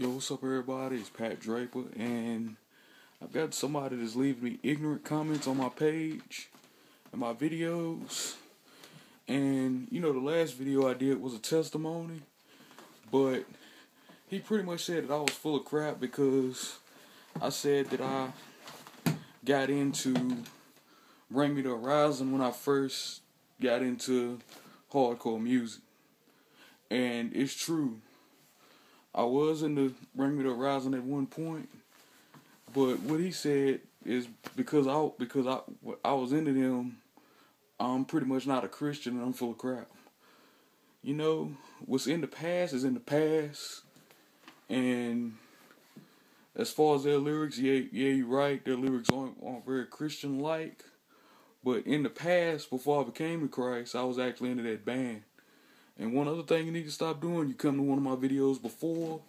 Yo, what's up, everybody? It's Pat Draven, and I've got somebody that's leaving me ignorant comments on my page and my videos. And you know, the last video I did was a testimony, but he pretty much said that I was full of crap because I said that I got into Bring Me the Horizon when I first got into hardcore music. And it's true. I was in the Bring Me the Horizon at one point, but what he said is because I because I I was into them, I'm pretty much not a Christian and I'm full of crap. You know, what's in the past is in the past, and as far as their lyrics, yeah, yeah, you're right. Their lyrics aren't, aren't very Christian-like, but in the past, before I became to Christ, I was actually into that band. And one other thing you need to stop doing, you come to one of my videos before,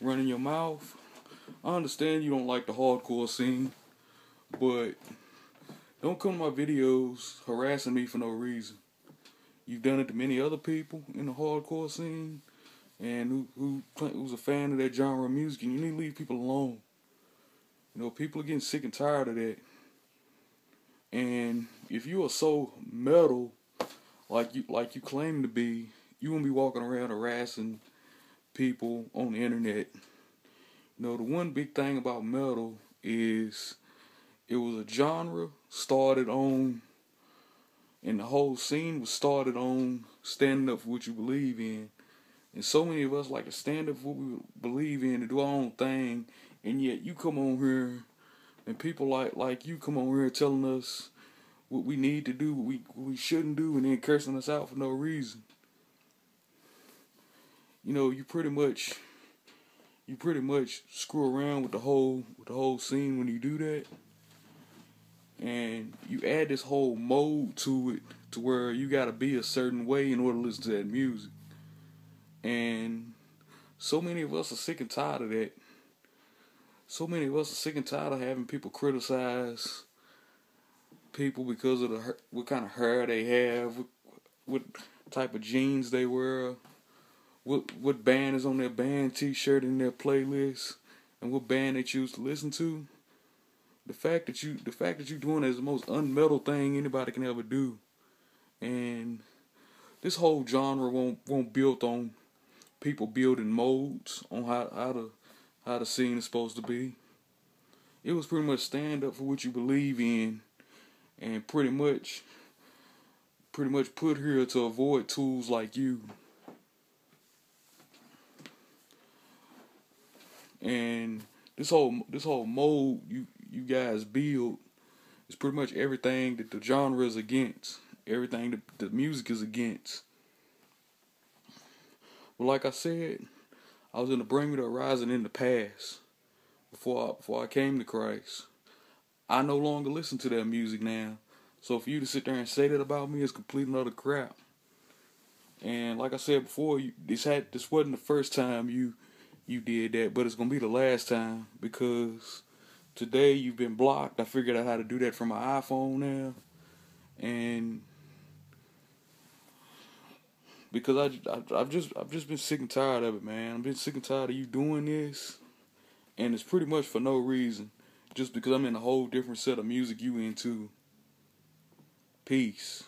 running your mouth. I understand you don't like the hardcore scene, but don't come to my videos harassing me for no reason. You've done it to many other people in the hardcore scene, and who, who who's a fan of that genre of music, and you need to leave people alone. You know, people are getting sick and tired of that. And if you are so metal, like you like you claim to be, you won't be walking around harassing people on the internet. You know, the one big thing about metal is it was a genre started on, and the whole scene was started on standing up for what you believe in. And so many of us like to stand up for what we believe in and do our own thing, and yet you come on here, and people like like you come on here telling us what we need to do, what we what we shouldn't do, and then cursing us out for no reason you know, you pretty much you pretty much screw around with the whole with the whole scene when you do that. And you add this whole mode to it to where you gotta be a certain way in order to listen to that music. And so many of us are sick and tired of that. So many of us are sick and tired of having people criticize people because of the what kind of hair they have, what, what type of jeans they wear, what what band is on their band T-shirt in their playlist, and what band they choose to listen to. The fact that you the fact that you're doing is the most unmetal thing anybody can ever do, and this whole genre won't won't built on people building modes on how how the how the scene is supposed to be. It was pretty much stand up for what you believe in, and pretty much pretty much put here to avoid tools like you. And this whole this whole mode you you guys build is pretty much everything that the genre is against, everything that the music is against. Well, like I said, I was in the Bring Me the Horizon in the past before I, before I came to Christ. I no longer listen to that music now. So for you to sit there and say that about me is complete and utter crap. And like I said before, you, this had this wasn't the first time you you did that, but it's gonna be the last time because today you've been blocked. I figured out how to do that from my iPhone now, and because I, I have just I've just been sick and tired of it, man. I've been sick and tired of you doing this, and it's pretty much for no reason, just because I'm in a whole different set of music you into. Peace.